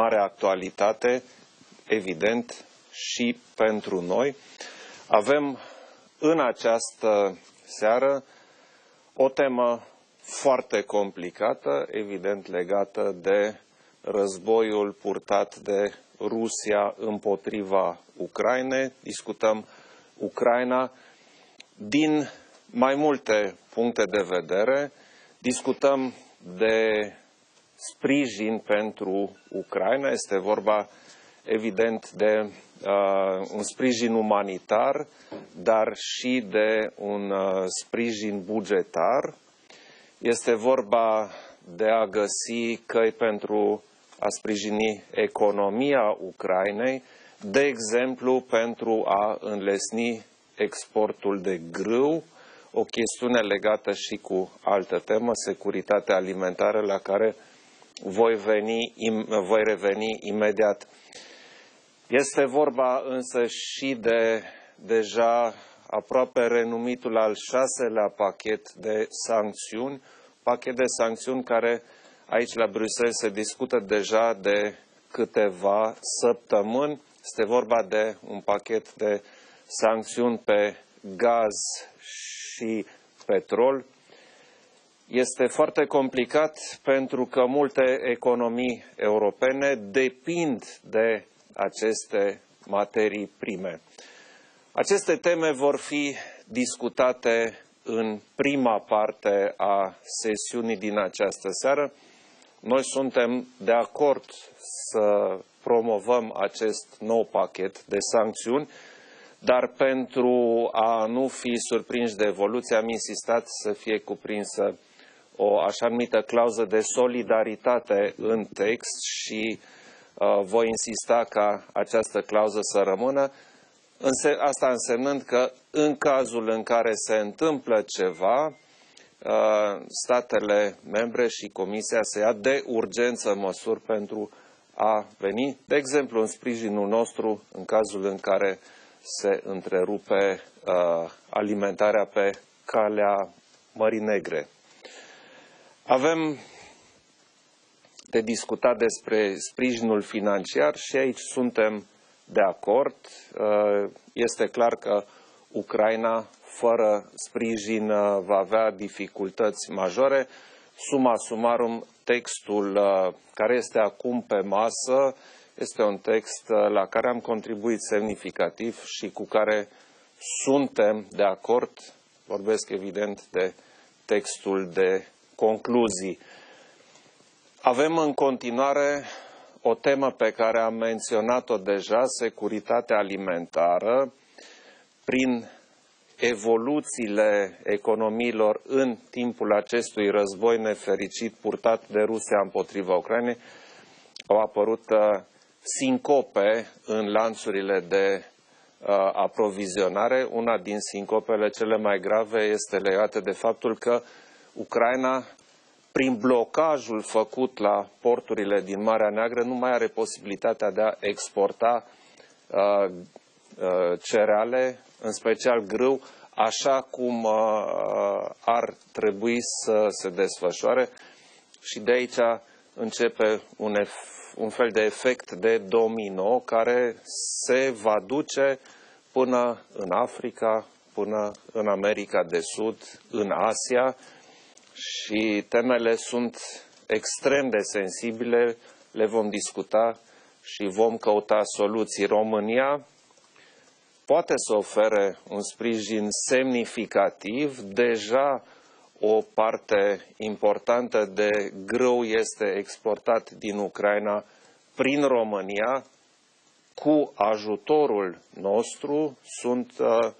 mare actualitate, evident, și pentru noi. Avem în această seară o temă foarte complicată, evident legată de războiul purtat de Rusia împotriva Ucrainei. Discutăm Ucraina din mai multe puncte de vedere. Discutăm de sprijin pentru Ucraina. Este vorba evident de uh, un sprijin umanitar, dar și de un uh, sprijin bugetar. Este vorba de a găsi căi pentru a sprijini economia Ucrainei, de exemplu pentru a înlesni exportul de grâu, o chestiune legată și cu altă temă, securitatea alimentară, la care voi, veni, voi reveni imediat. Este vorba însă și de deja aproape renumitul al șaselea pachet de sancțiuni, pachet de sancțiuni care aici la Bruxelles se discută deja de câteva săptămâni. Este vorba de un pachet de sancțiuni pe gaz și petrol. Este foarte complicat pentru că multe economii europene depind de aceste materii prime. Aceste teme vor fi discutate în prima parte a sesiunii din această seară. Noi suntem de acord să promovăm acest nou pachet de sancțiuni, dar pentru a nu fi surprinși de evoluție, am insistat să fie cuprinsă o așa numită clauză de solidaritate în text și uh, voi insista ca această clauză să rămână, asta însemnând că în cazul în care se întâmplă ceva, uh, statele membre și Comisia să ia de urgență măsuri pentru a veni, de exemplu, în sprijinul nostru în cazul în care se întrerupe uh, alimentarea pe calea Mării Negre. Avem de discutat despre sprijinul financiar și aici suntem de acord. Uh, este clar că Ucraina fără sprijin uh, va avea dificultăți majore. Suma summarum, textul uh, care este acum pe masă este un text la care am contribuit semnificativ și cu care suntem de acord. Vorbesc evident de textul de concluzii. Avem în continuare o temă pe care am menționat-o deja, securitatea alimentară, prin evoluțiile economiilor în timpul acestui război nefericit purtat de Rusia împotriva Ucrainei, au apărut uh, sincope în lanțurile de uh, aprovizionare. Una din sincopele cele mai grave este legată de faptul că Ucraina, prin blocajul făcut la porturile din Marea Neagră, nu mai are posibilitatea de a exporta uh, uh, cereale, în special grâu, așa cum uh, ar trebui să se desfășoare. Și de aici începe un, un fel de efect de domino care se va duce până în Africa, până în America de Sud, în Asia și temele sunt extrem de sensibile, le vom discuta și vom căuta soluții. România poate să ofere un sprijin semnificativ. Deja o parte importantă de grâu este exportat din Ucraina prin România. Cu ajutorul nostru sunt uh,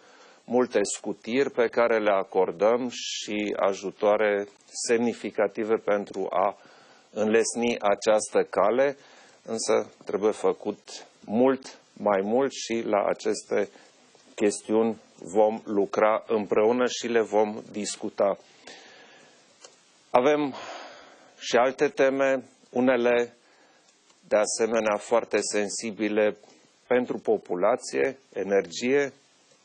multe scutiri pe care le acordăm și ajutoare semnificative pentru a înlesni această cale, însă trebuie făcut mult mai mult și la aceste chestiuni vom lucra împreună și le vom discuta. Avem și alte teme, unele de asemenea foarte sensibile pentru populație, energie,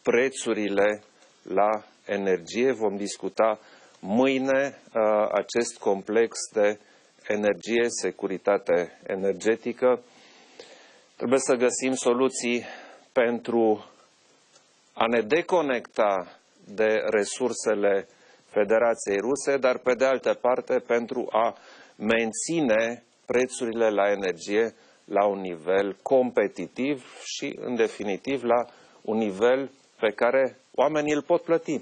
prețurile la energie. Vom discuta mâine uh, acest complex de energie, securitate energetică. Trebuie să găsim soluții pentru a ne deconecta de resursele Federației Ruse, dar pe de altă parte pentru a menține prețurile la energie la un nivel competitiv și, în definitiv, la un nivel pe care oamenii îl pot plăti.